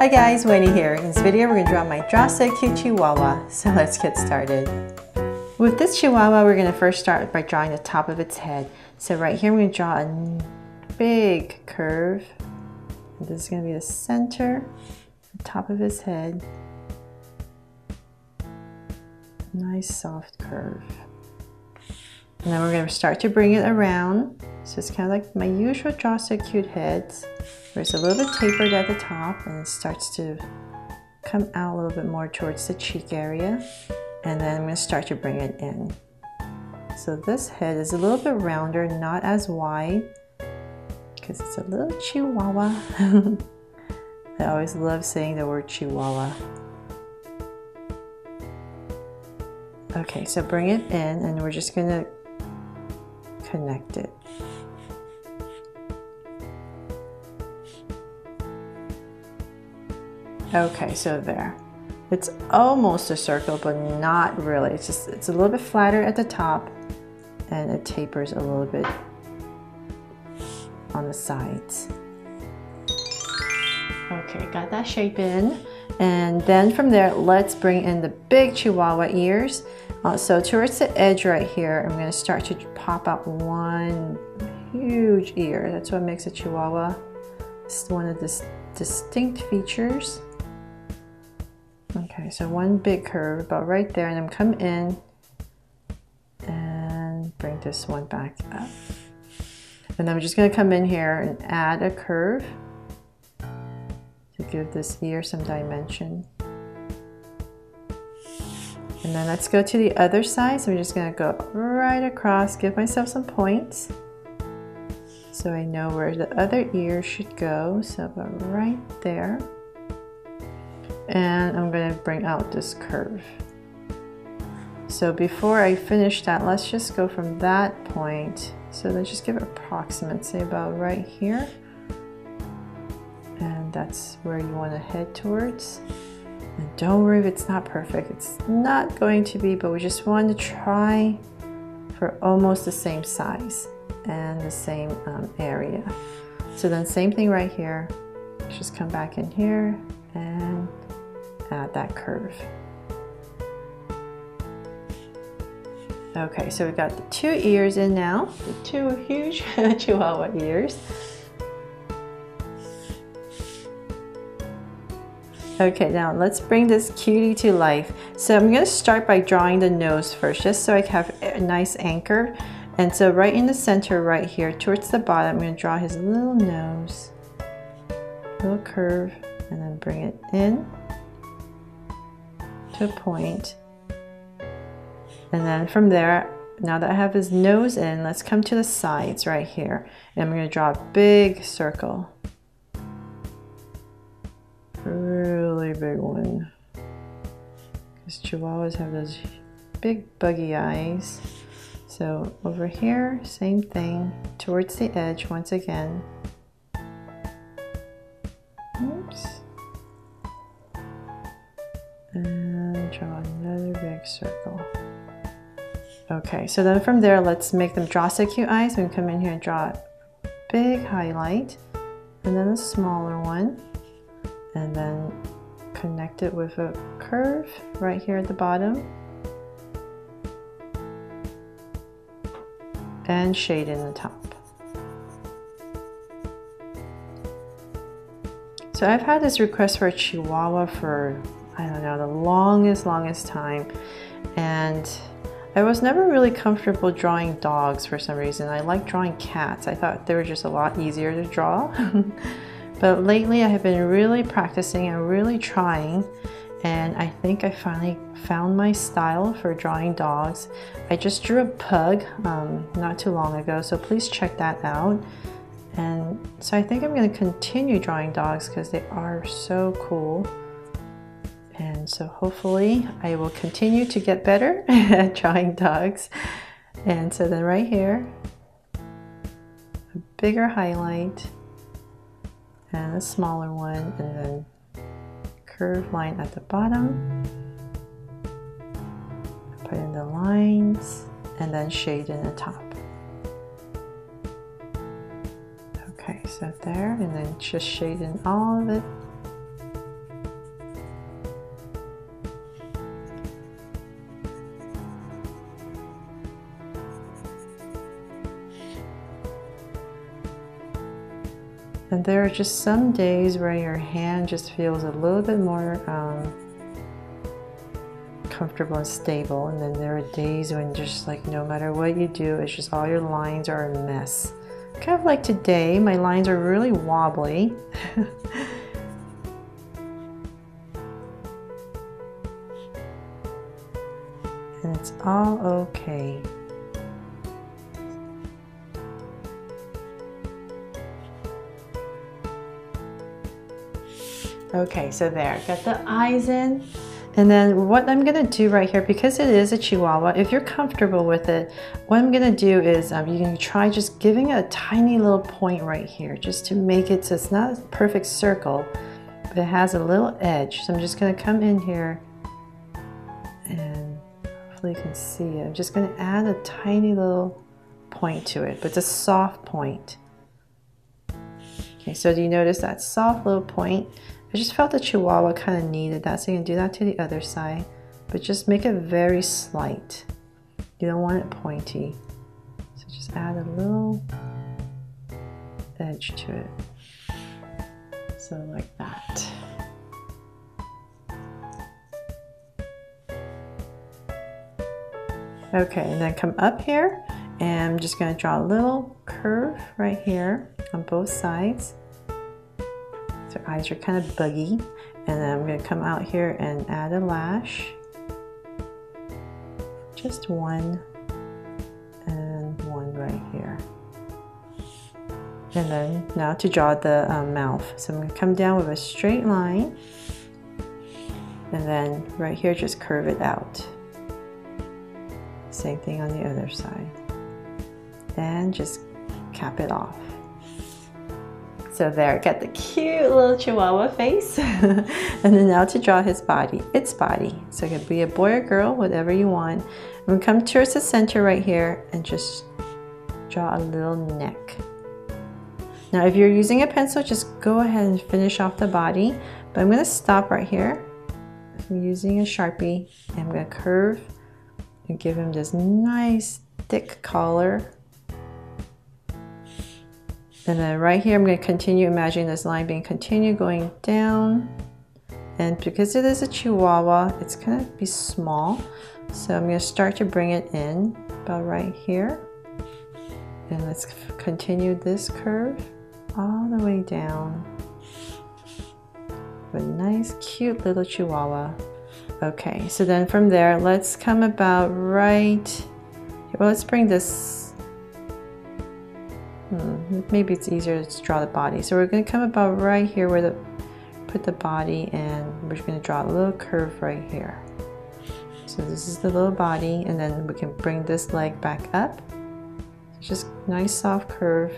Hi guys, Wennie here. In this video we're going to draw my Draw So cute Chihuahua, so let's get started. With this Chihuahua we're going to first start by drawing the top of its head. So right here I'm going to draw a big curve. This is going to be the center, the top of his head. Nice soft curve. And then we're going to start to bring it around. So it's kind of like my usual Draw So cute heads, where it's a little bit tapered at the top and it starts to come out a little bit more towards the cheek area. And then I'm going to start to bring it in. So this head is a little bit rounder, not as wide, because it's a little chihuahua. I always love saying the word chihuahua. Okay, so bring it in and we're just gonna connect it. Okay, so there. It's almost a circle, but not really. It's just, it's a little bit flatter at the top and it tapers a little bit on the sides. Okay, got that shape in. And then from there, let's bring in the big Chihuahua ears. Uh, so towards the edge right here, I'm gonna start to pop out one huge ear. That's what makes a Chihuahua. It's one of the distinct features. Okay, so one big curve about right there, and then come in and bring this one back up. And I'm just gonna come in here and add a curve to give this ear some dimension. And then let's go to the other side. So I'm just gonna go right across, give myself some points. So I know where the other ear should go. So about right there. And I'm gonna bring out this curve. So before I finish that, let's just go from that point. So let's just give it approximate, say about right here. And that's where you wanna head towards. And don't worry if it's not perfect. It's not going to be, but we just want to try for almost the same size and the same um, area. So then same thing right here. Just come back in here and add that curve. Okay, so we've got the two ears in now, the two huge Chihuahua ears. Okay, now let's bring this cutie to life. So I'm gonna start by drawing the nose first, just so I have a nice anchor. And so right in the center right here, towards the bottom, I'm gonna draw his little nose, little curve, and then bring it in to a point. And then from there, now that I have his nose in, let's come to the sides right here. And I'm gonna draw a big circle really big one. Because chihuahuas have those big buggy eyes. So over here, same thing, towards the edge once again. Okay, so then from there, let's make them Draw So cute eyes. We can come in here and draw a big highlight and then a smaller one and then connect it with a curve right here at the bottom and shade in the top. So I've had this request for a Chihuahua for, I don't know, the longest, longest time. And I was never really comfortable drawing dogs for some reason. I like drawing cats. I thought they were just a lot easier to draw. But lately I have been really practicing and really trying and I think I finally found my style for drawing dogs. I just drew a pug um, not too long ago, so please check that out. And so I think I'm going to continue drawing dogs because they are so cool. And so hopefully I will continue to get better at drawing dogs. And so then right here, a bigger highlight and a smaller one and then curve line at the bottom. Put in the lines and then shade in the top. Okay so there and then just shade in all of it And there are just some days where your hand just feels a little bit more um, comfortable and stable. And then there are days when just like no matter what you do, it's just all your lines are a mess. Kind of like today, my lines are really wobbly. and it's all okay. Okay, so there, got the eyes in. And then what I'm gonna do right here, because it is a Chihuahua, if you're comfortable with it, what I'm gonna do is um, you can try just giving a tiny little point right here, just to make it so it's not a perfect circle, but it has a little edge. So I'm just gonna come in here and hopefully you can see it. I'm just gonna add a tiny little point to it, but it's a soft point. Okay, so do you notice that soft little point? I just felt the Chihuahua kind of needed that, so you can do that to the other side, but just make it very slight. You don't want it pointy. So just add a little edge to it. So like that. Okay, and then come up here and I'm just going to draw a little curve right here on both sides. So eyes are kind of buggy. And then I'm going to come out here and add a lash. Just one and one right here. And then now to draw the um, mouth. So I'm going to come down with a straight line. And then right here, just curve it out. Same thing on the other side. And just cap it off. So there, got the cute little chihuahua face. and then now to draw his body, its body. So it could be a boy or girl, whatever you want. I'm gonna come towards the center right here and just draw a little neck. Now if you're using a pencil, just go ahead and finish off the body. But I'm gonna stop right here. I'm using a Sharpie. I'm gonna curve and give him this nice thick collar and then right here, I'm going to continue imagining this line being continue going down. And because it is a Chihuahua, it's going to be small. So I'm going to start to bring it in about right here. And let's continue this curve all the way down. A nice, cute little Chihuahua. Okay, so then from there, let's come about right, well, let's bring this Hmm, maybe it's easier to draw the body. So we're going to come about right here where the put the body and we're just going to draw a little curve right here. So this is the little body and then we can bring this leg back up. just nice soft curve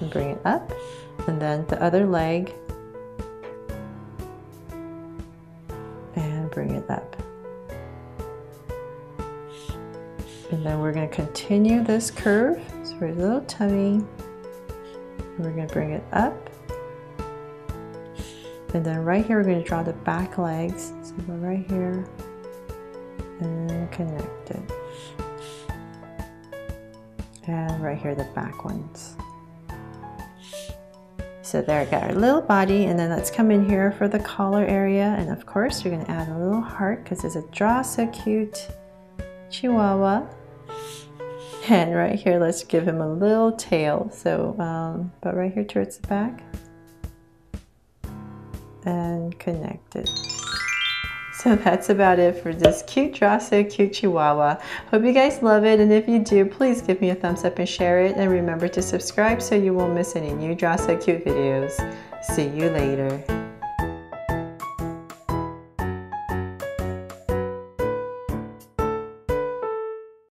and bring it up. And then the other leg and bring it up. And then we're going to continue this curve for a little tummy. We're going to bring it up. And then right here, we're going to draw the back legs. So go right here and connect it. And right here, the back ones. So there, we got our little body, and then let's come in here for the collar area. And of course, you're gonna add a little heart because it's a draw so cute chihuahua. And right here, let's give him a little tail. So, um, but right here towards the back and connect it. So that's about it for this cute Draw So Cute Chihuahua. Hope you guys love it and if you do, please give me a thumbs up and share it and remember to subscribe so you won't miss any new Draw So Cute videos. See you later.